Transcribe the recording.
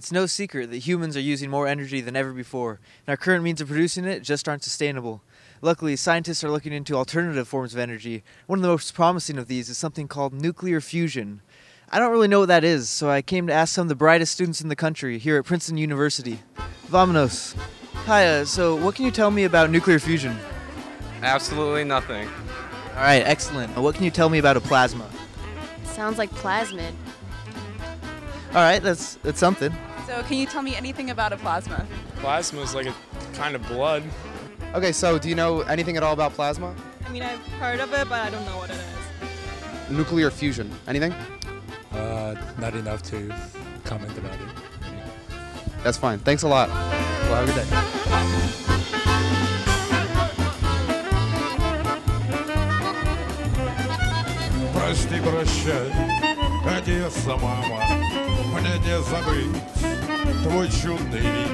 It's no secret that humans are using more energy than ever before, and our current means of producing it just aren't sustainable. Luckily, scientists are looking into alternative forms of energy. One of the most promising of these is something called nuclear fusion. I don't really know what that is, so I came to ask some of the brightest students in the country here at Princeton University. Vamonos. Hi, uh, so what can you tell me about nuclear fusion? Absolutely nothing. All right, excellent. What can you tell me about a plasma? Sounds like plasmid. All right, that's that's something. So, can you tell me anything about a plasma? Plasma is like a kind of blood. Okay, so do you know anything at all about plasma? I mean, I've heard of it, but I don't know what it is. Nuclear fusion. Anything? Uh, not enough to comment about it. That's fine. Thanks a lot. Well, have a good day. Прости, прощай, Одесса, мама, Мне не забыть Твой чудный вид.